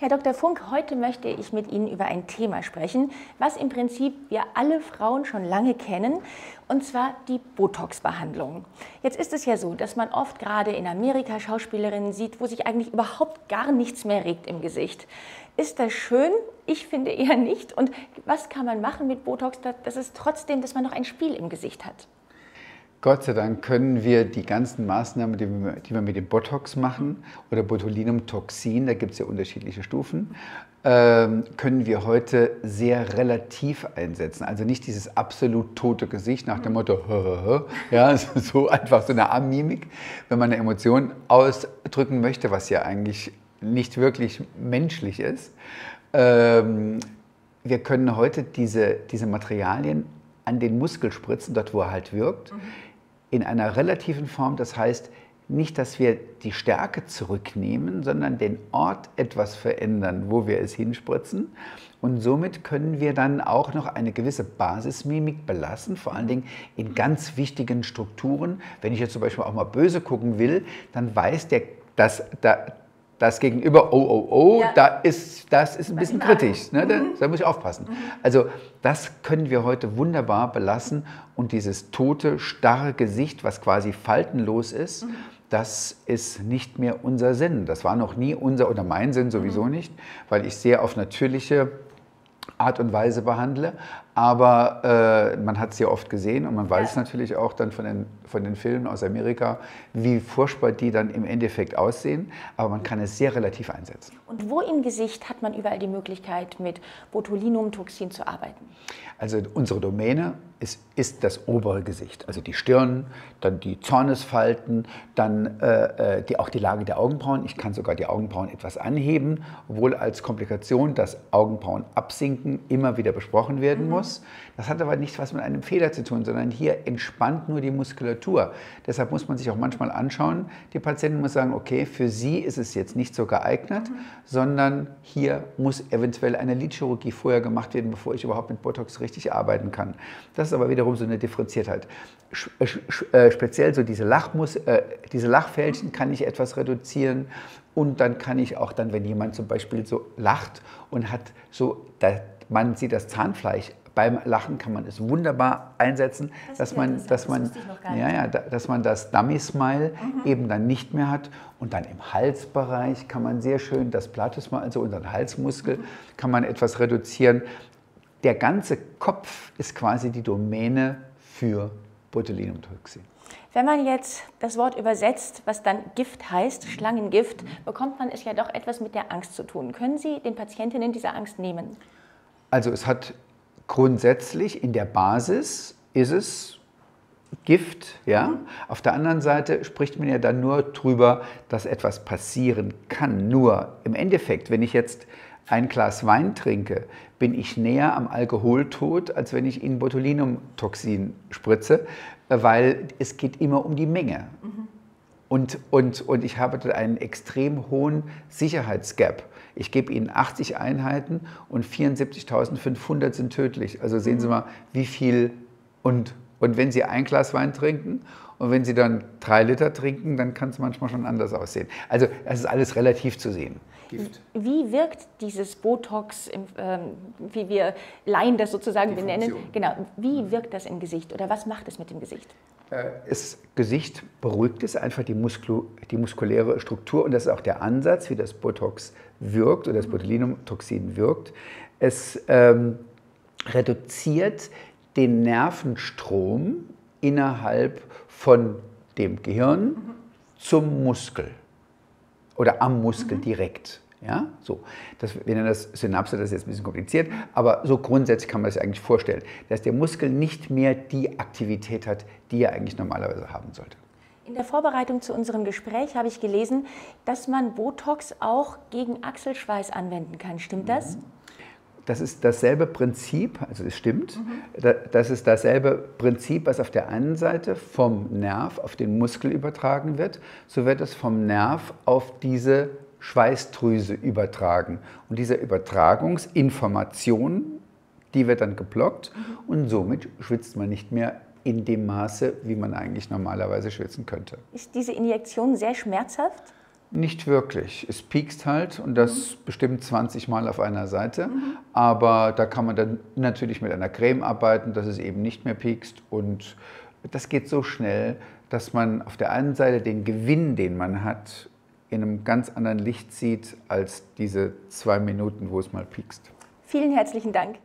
Herr Dr. Funk, heute möchte ich mit Ihnen über ein Thema sprechen, was im Prinzip wir alle Frauen schon lange kennen, und zwar die Botox-Behandlung. Jetzt ist es ja so, dass man oft gerade in Amerika Schauspielerinnen sieht, wo sich eigentlich überhaupt gar nichts mehr regt im Gesicht. Ist das schön? Ich finde eher nicht. Und was kann man machen mit Botox, dass es trotzdem, dass man noch ein Spiel im Gesicht hat? Gott sei Dank können wir die ganzen Maßnahmen, die wir, die wir mit dem Botox machen oder Botulinumtoxin, da gibt es ja unterschiedliche Stufen, ähm, können wir heute sehr relativ einsetzen. Also nicht dieses absolut tote Gesicht nach dem Motto, ja, so einfach so eine Armmimik, wenn man eine Emotion ausdrücken möchte, was ja eigentlich nicht wirklich menschlich ist. Ähm, wir können heute diese, diese Materialien an den Muskel spritzen, dort wo er halt wirkt. Mhm in einer relativen Form. Das heißt, nicht, dass wir die Stärke zurücknehmen, sondern den Ort etwas verändern, wo wir es hinspritzen. Und somit können wir dann auch noch eine gewisse Basismimik belassen, vor allen Dingen in ganz wichtigen Strukturen. Wenn ich jetzt zum Beispiel auch mal böse gucken will, dann weiß der, dass da, das Gegenüber, oh, oh, oh, ja. da ist, das ist ein bisschen kritisch. Ne? Da, mhm. da, muss ich aufpassen. Mhm. Also das können wir heute wunderbar belassen und dieses tote, starre Gesicht, was quasi faltenlos ist, mhm. das ist nicht mehr unser Sinn. Das war noch nie unser oder mein Sinn sowieso mhm. nicht, weil ich sehr auf natürliche Art und Weise behandle. Aber äh, man hat es ja oft gesehen und man weiß ja. natürlich auch dann von den, von den Filmen aus Amerika, wie furchtbar die dann im Endeffekt aussehen. Aber man kann es sehr relativ einsetzen. Und wo im Gesicht hat man überall die Möglichkeit, mit Botulinumtoxin zu arbeiten? Also unsere Domäne ist, ist das obere Gesicht, also die Stirn, dann die Zornesfalten, dann äh, äh, die, auch die Lage der Augenbrauen. Ich kann sogar die Augenbrauen etwas anheben, obwohl als Komplikation das Augenbrauen absinken immer wieder besprochen werden mhm. muss. Das hat aber nichts was mit einem Fehler zu tun, sondern hier entspannt nur die Muskulatur. Deshalb muss man sich auch manchmal anschauen, die Patienten muss sagen, okay, für sie ist es jetzt nicht so geeignet, mhm. sondern hier muss eventuell eine Lidchirurgie vorher gemacht werden, bevor ich überhaupt mit Botox richtig arbeiten kann. Das ist aber wiederum so eine Differenziertheit. Äh, äh, speziell so diese, Lachmus, äh, diese Lachfältchen kann ich etwas reduzieren und dann kann ich auch dann, wenn jemand zum Beispiel so lacht und hat so, da, man sieht das Zahnfleisch beim Lachen kann man es wunderbar einsetzen, das dass, man, dass, man, ja, ja, dass man das Dummy-Smile mhm. eben dann nicht mehr hat. Und dann im Halsbereich kann man sehr schön das Platysmal, also unseren Halsmuskel, mhm. kann man etwas reduzieren der ganze Kopf ist quasi die Domäne für Botulinumtoxin. Wenn man jetzt das Wort übersetzt, was dann Gift heißt, Schlangengift, bekommt man es ja doch etwas mit der Angst zu tun. Können Sie den Patientinnen diese Angst nehmen? Also es hat grundsätzlich in der Basis ist es Gift, ja. Auf der anderen Seite spricht man ja dann nur darüber, dass etwas passieren kann. Nur im Endeffekt, wenn ich jetzt ein Glas Wein trinke, bin ich näher am Alkoholtod, als wenn ich Ihnen Botulinumtoxin spritze, weil es geht immer um die Menge. Mhm. Und, und, und ich habe dort einen extrem hohen Sicherheitsgap. Ich gebe Ihnen 80 Einheiten und 74.500 sind tödlich. Also sehen Sie mhm. mal, wie viel. Und, und wenn Sie ein Glas Wein trinken und wenn Sie dann drei Liter trinken, dann kann es manchmal schon anders aussehen. Also es ist alles relativ zu sehen. Gift. Wie wirkt dieses Botox, ähm, wie wir Laien das sozusagen Die benennen? Funktion. Genau. Wie wirkt das im Gesicht oder was macht es mit dem Gesicht? Das äh, Gesicht beruhigt es einfach die, Muskul die muskuläre Struktur und das ist auch der Ansatz, wie das Botox wirkt oder das mhm. Botulinumtoxin wirkt. Es ähm, reduziert den Nervenstrom innerhalb von dem Gehirn zum Muskel oder am Muskel mhm. direkt. Ja, so. Das, wir nennen das Synapse, das ist jetzt ein bisschen kompliziert, aber so grundsätzlich kann man sich eigentlich vorstellen, dass der Muskel nicht mehr die Aktivität hat, die er eigentlich normalerweise haben sollte. In der Vorbereitung zu unserem Gespräch habe ich gelesen, dass man Botox auch gegen Achselschweiß anwenden kann. Stimmt das? Mhm. Das ist dasselbe Prinzip, also es stimmt, mhm. das ist dasselbe Prinzip, was auf der einen Seite vom Nerv auf den Muskel übertragen wird, so wird es vom Nerv auf diese Schweißdrüse übertragen. Und diese Übertragungsinformation, die wird dann geblockt mhm. und somit schwitzt man nicht mehr in dem Maße, wie man eigentlich normalerweise schwitzen könnte. Ist diese Injektion sehr schmerzhaft? Nicht wirklich. Es piekst halt und das mhm. bestimmt 20 Mal auf einer Seite. Mhm. Aber da kann man dann natürlich mit einer Creme arbeiten, dass es eben nicht mehr piekst. Und das geht so schnell, dass man auf der einen Seite den Gewinn, den man hat, in einem ganz anderen Licht sieht als diese zwei Minuten, wo es mal piekst. Vielen herzlichen Dank.